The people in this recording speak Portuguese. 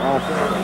Nossa.